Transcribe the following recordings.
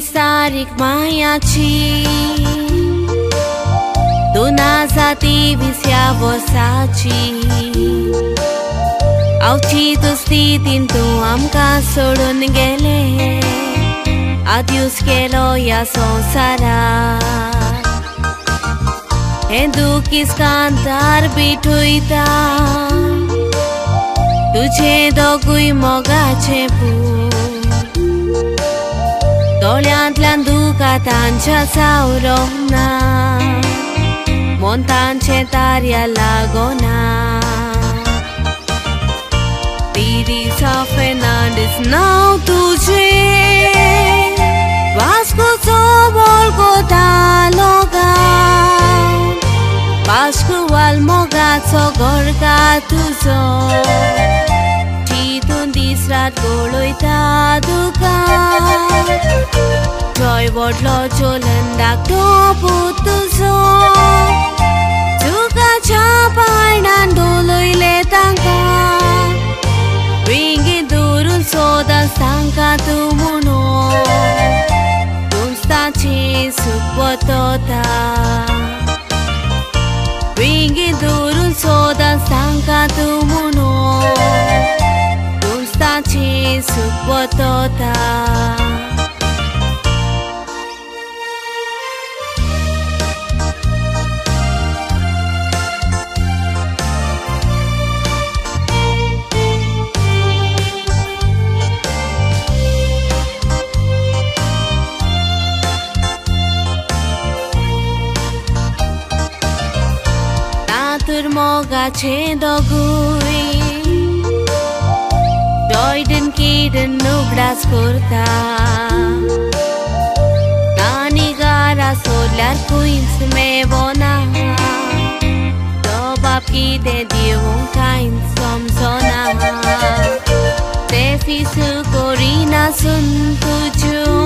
sarik mayachi Dunazati visya vosachi Auchi tu stitin tu amka sorun gele Adios que lo ya sonsara Endu kis cantar bituita Tujhe do gui mogache pu Doliantlan Ducatán Saurona Montanche Taria Lagona. Teresa Fernandez now tujhe Vasco Sobol loga, vasco al mogațo gorga tuzo Citun disrat goloi taducat जय व्हडलो चोलंदाक तो पूत तुजो तुकाच्या पायणान दोलयले तांकां Ringi durul soda stanca tu muno Tum staci subotota Ringi durul soda stanca tu muno Tum গাছে দগুই। ডয়ডন কিডন নোগ্রাস করতা। কানি গারা, সোলার কুইন্স মে বনা তো কি দে দিউ কাইন সম তে ফিসু করি না সুন তুঝু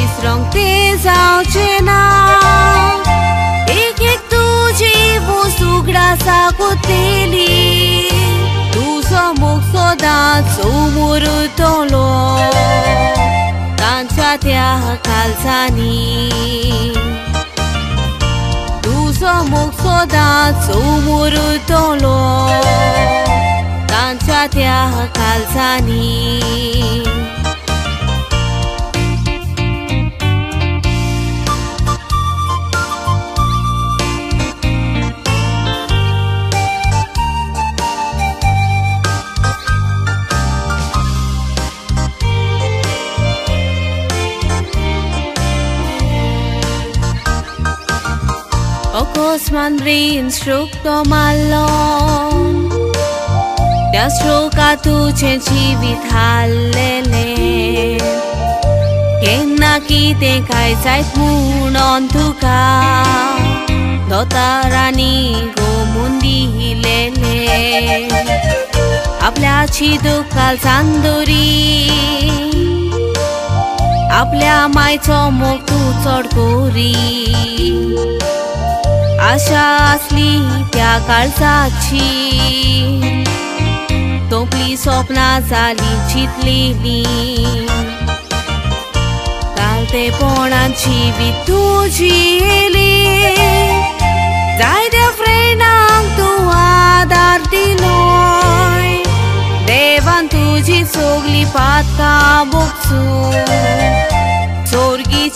केन्नाच विसरोंक ते जावचे ना एक एक तुजी वस्तुगडा सागोतेली तुजो मोग सोदांच समोर तोलो तांच्या त्या खालसांनी तुजो मोग सोदांच समोर तोलो तांच्या त्या खालसांनी Okosman rin strukto malon त्या श्लोका तुझे जिवीत हाल्लेले केन्ना कितें काय जायत म्हणून तुका दोतारांनी गोमून दिलेले आपल्याची दुखाल चांदोरी आपल्या मायचो मोग तूं चड कोरी Așa slipea calzacii Topli sopnața licit lili Calte ponancii vitugili Dai de frena-n tua din noi. Devantugi soglipat ca boxul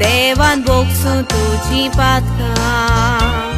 대만 복수 두지 받아